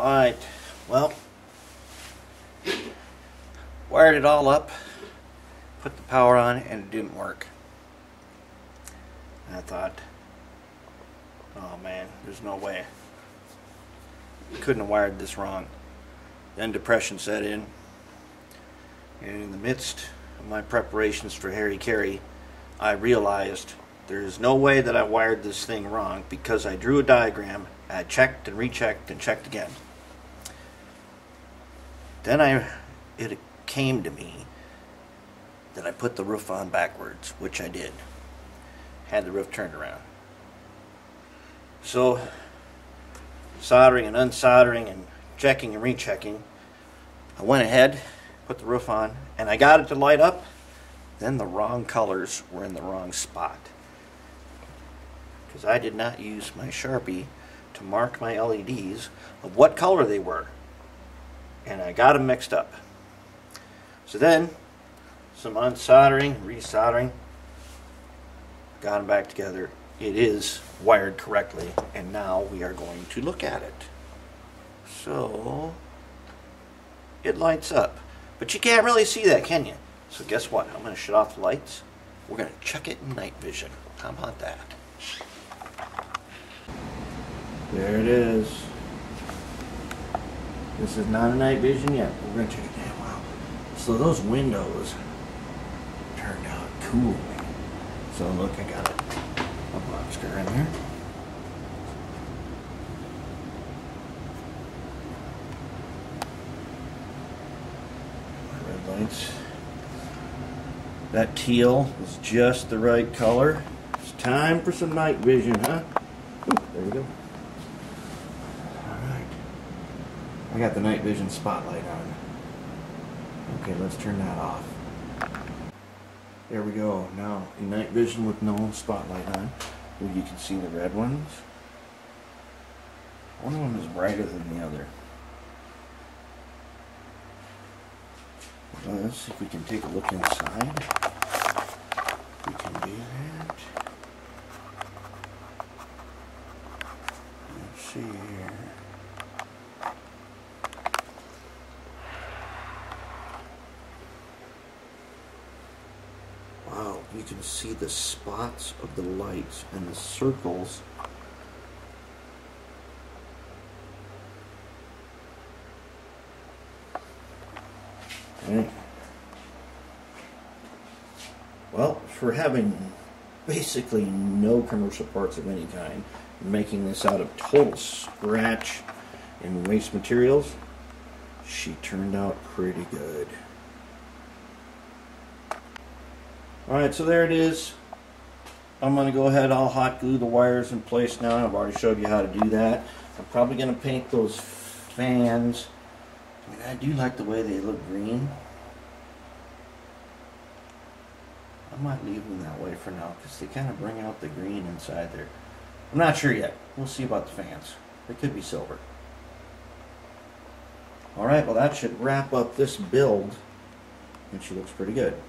Alright, well, wired it all up, put the power on, and it didn't work. And I thought, oh man, there's no way. Couldn't have wired this wrong. Then depression set in, and in the midst of my preparations for hari-kari, I realized there is no way that I wired this thing wrong because I drew a diagram, I checked and rechecked and checked again. Then I, it came to me that I put the roof on backwards, which I did. Had the roof turned around. So, soldering and unsoldering and checking and rechecking, I went ahead, put the roof on, and I got it to light up. Then the wrong colors were in the wrong spot. Because I did not use my Sharpie to mark my LEDs of what color they were and I got them mixed up. So then, some unsoldering, resoldering, got them back together. It is wired correctly, and now we are going to look at it. So, it lights up. But you can't really see that, can you? So guess what? I'm going to shut off the lights. We're going to check it in night vision. How about that? There it is. This is not a night vision yet. We're going to check it out. Wow. So those windows turned out cool. So look, I got a, a box in there. Red lights. That teal is just the right color. It's time for some night vision, huh? Ooh, there we go. I got the night vision spotlight on. Okay, let's turn that off. There we go. Now, night vision with no spotlight on, you can see the red ones. One of them is brighter than the other. Let's see if we can take a look inside. We can do that. Let's see here. Wow, you can see the spots of the lights and the circles. Well, for having basically no commercial parts of any kind, making this out of total scratch and waste materials, she turned out pretty good. Alright, so there it is. I'm going to go ahead, I'll hot glue the wires in place now. I've already showed you how to do that. I'm probably going to paint those fans. I mean, I do like the way they look green. I might leave them that way for now because they kind of bring out the green inside there. I'm not sure yet. We'll see about the fans. They could be silver. Alright, well that should wrap up this build. And she looks pretty good.